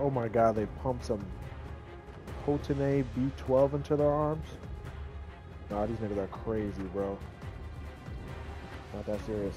Oh my god, they pumped some Potenay B12 into their arms. Nah, these niggas are crazy, bro. Not that serious.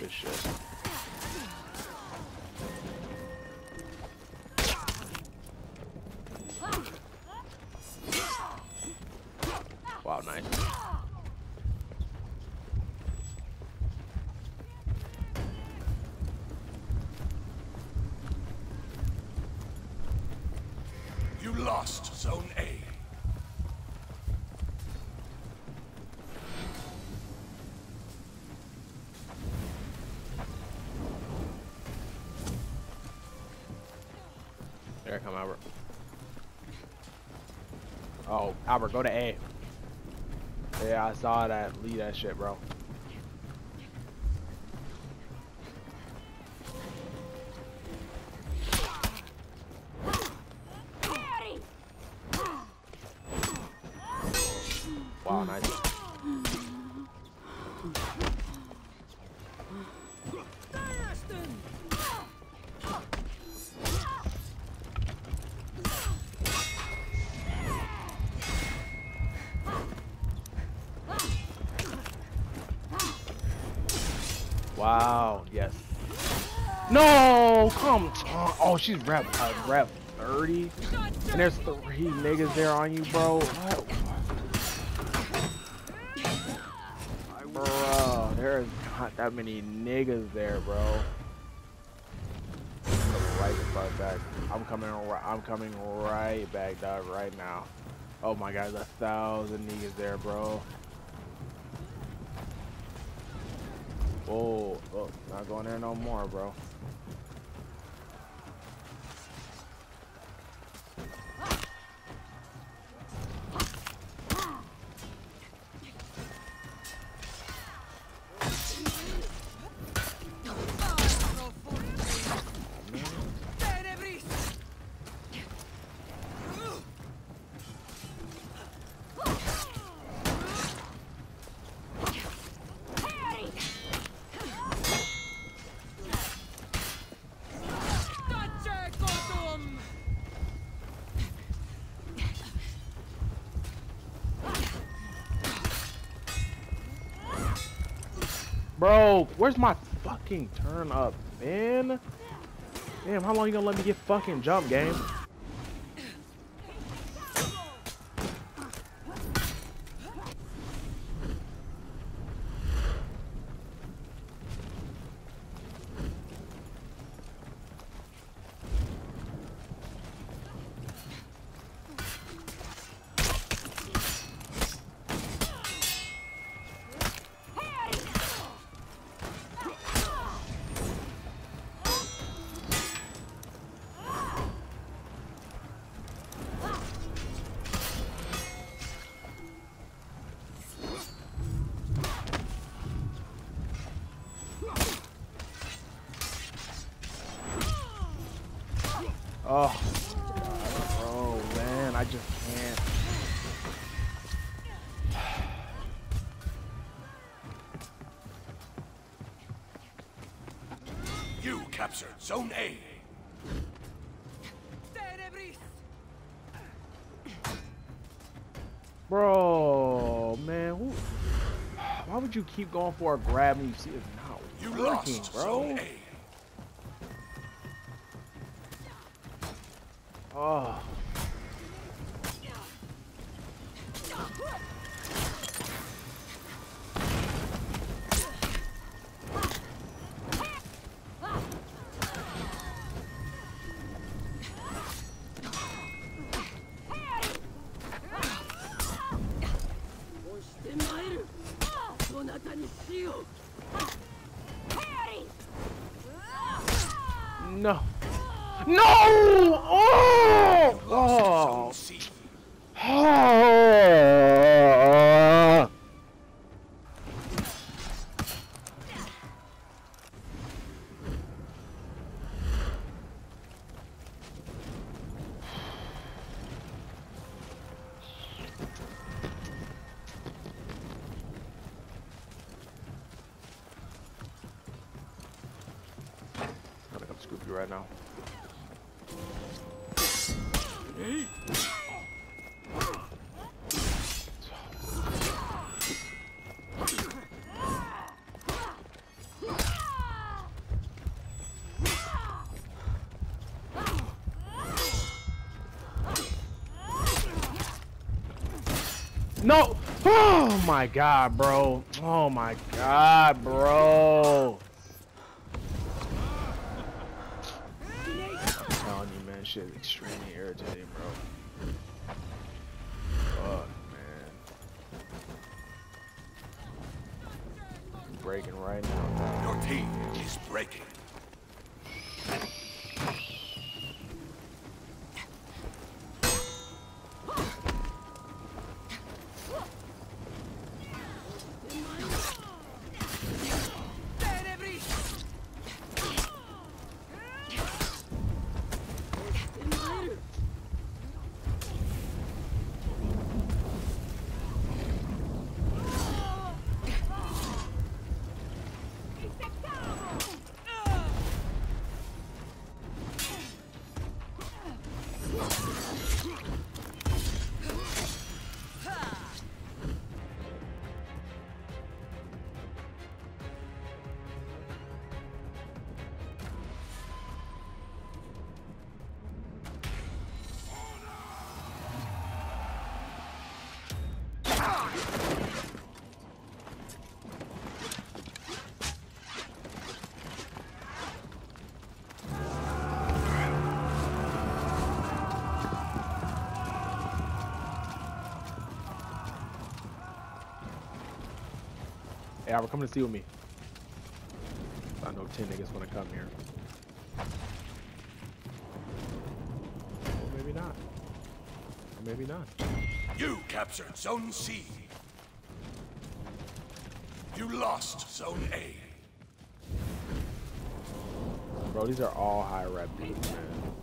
Good shit. There come Albert. Oh, Albert, go to A. Yeah, I saw that. Lead that shit, bro. Wow, yes. No, come on. Oh, she's rep, uh, rep 30. And there's three niggas there on you, bro. What? Bro, there's not that many niggas there, bro. Right the fuck back. I'm coming. I'm coming right back, dog. Right now. Oh my God, a thousand niggas there, bro. Whoa, oh, not going there no more, bro. Bro, where's my fucking turn up, man? Damn, how long you gonna let me get fucking jump, game? Captured Zone A. Bro, man, who, why would you keep going for a grab when you see it's not You working, lost bro? Zone A. Oh, No! Oh! Oh! Oh! I'm gonna come scoop you right now. No! Oh my god, bro. Oh my god, bro. Hey, Albert, come to see with me. I know 10 niggas wanna come here. Or maybe not. Or maybe not. You captured Zone C. You lost Zone A. Bro, these are all high rep dudes, man.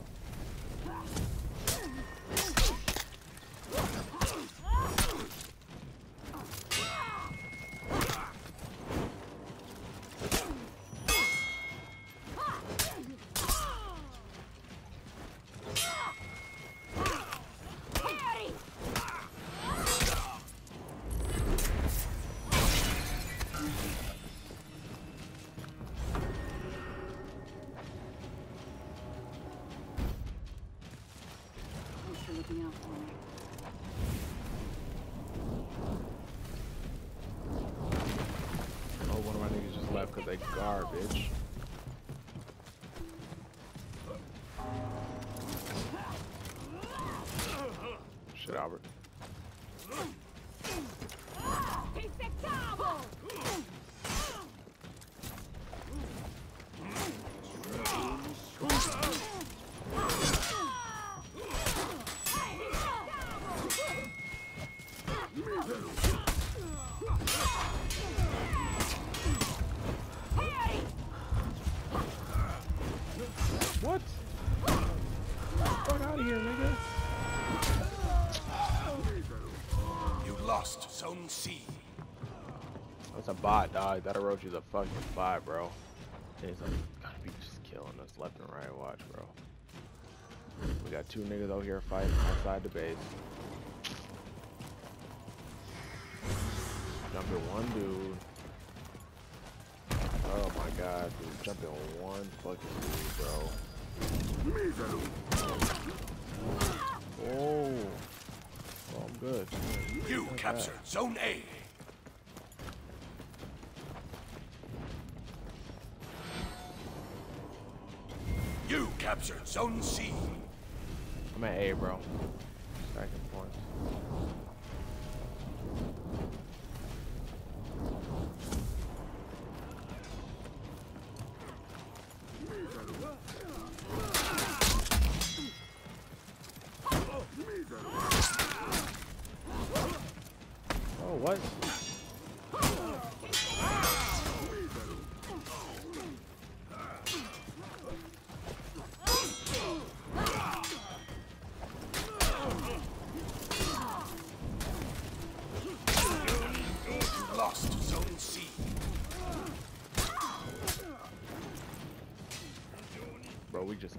Garbage. That's a bot, dog. That Orochi's a fucking bot, bro. He's like, gotta be just killing us left and right. Watch, bro. We got two niggas out here fighting outside the base. Jumping one dude. Oh my god, dude. Jumping one fucking dude, bro. Oh. Oh, I'm good. You captured Zone A. captured Zone C. I'm at A, bro. Stacking points. Oh, what?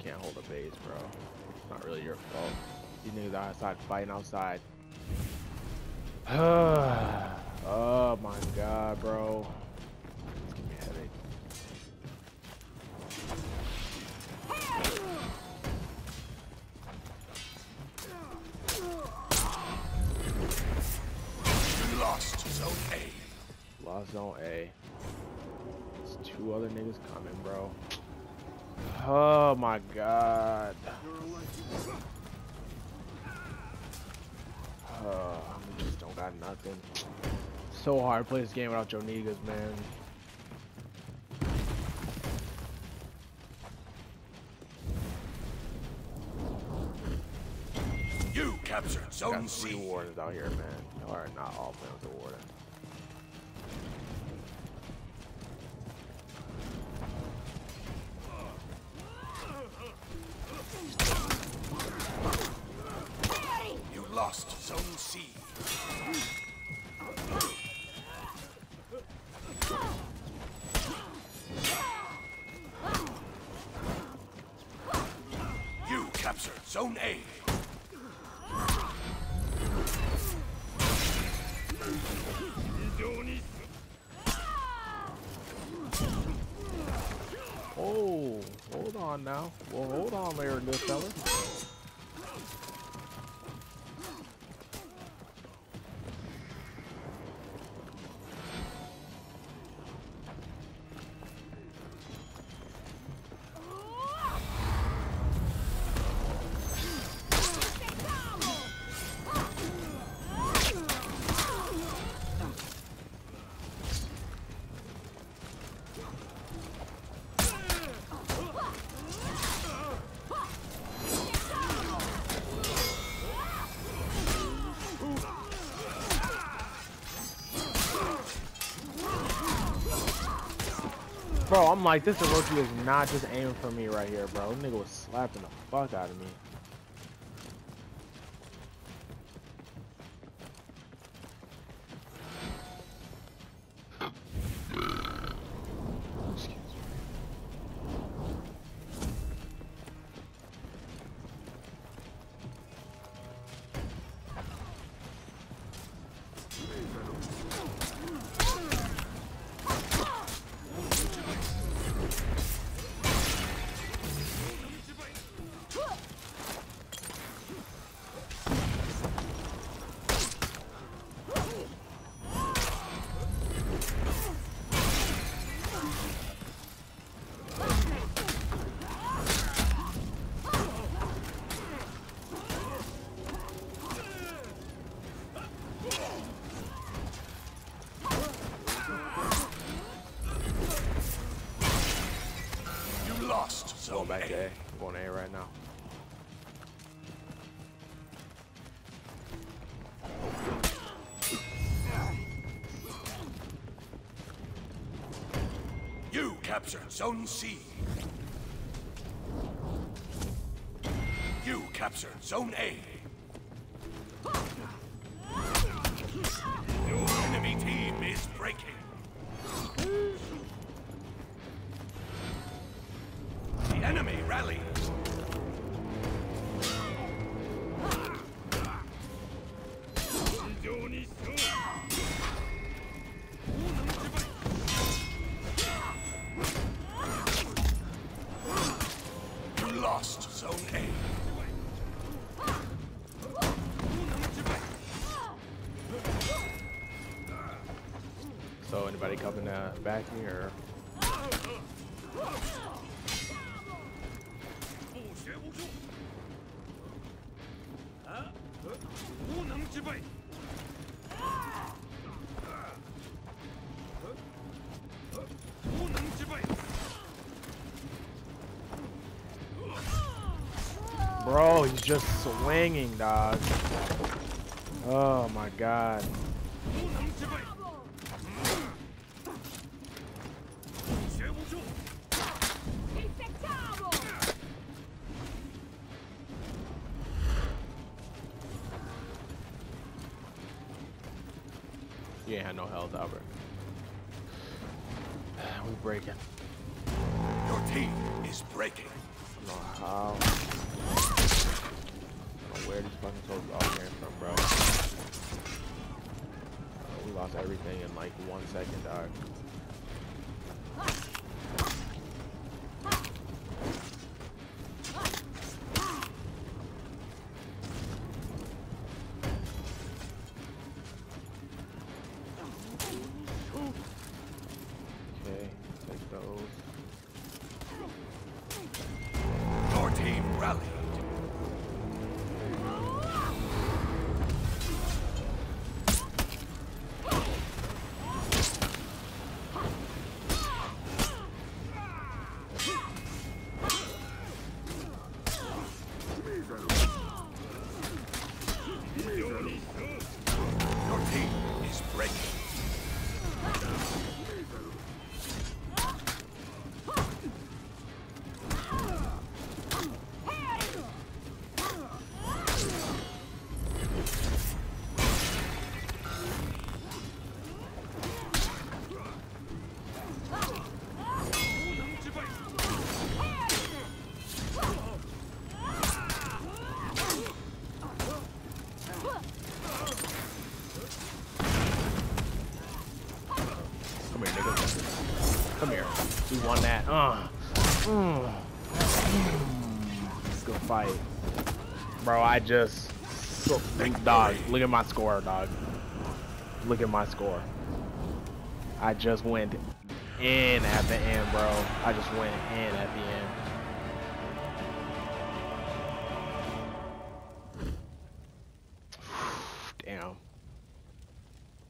Can't hold a base, bro. It's not really your fault. These niggas are outside fighting outside. oh my god, bro. Lost Zone A. Lost zone A. There's two other niggas coming, bro. Oh my god. Uh, we just don't got nothing. So hard to play this game without Joe Negas, man. You captured Got Zone three C. wardens out here, man. Y'all are not all playing with the now. Well, hold on there, good fella. Bro, I'm like, this Orochi is not just aiming for me right here, bro. This nigga was slapping the fuck out of me. Going back to A. I'm going to A right now. You captured Zone C. You captured Zone A. Your enemy team is breaking. Uh, back here? Bro, he's just swinging, dog. Oh my god. Fucking came from, bro. Uh, we lost everything in like one second, dog. Won that. Uh. Mm. Let's go fight. Bro, I just. Think, dog, look at my score, dog. Look at my score. I just went in at the end, bro. I just went in at the end.